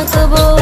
remarkable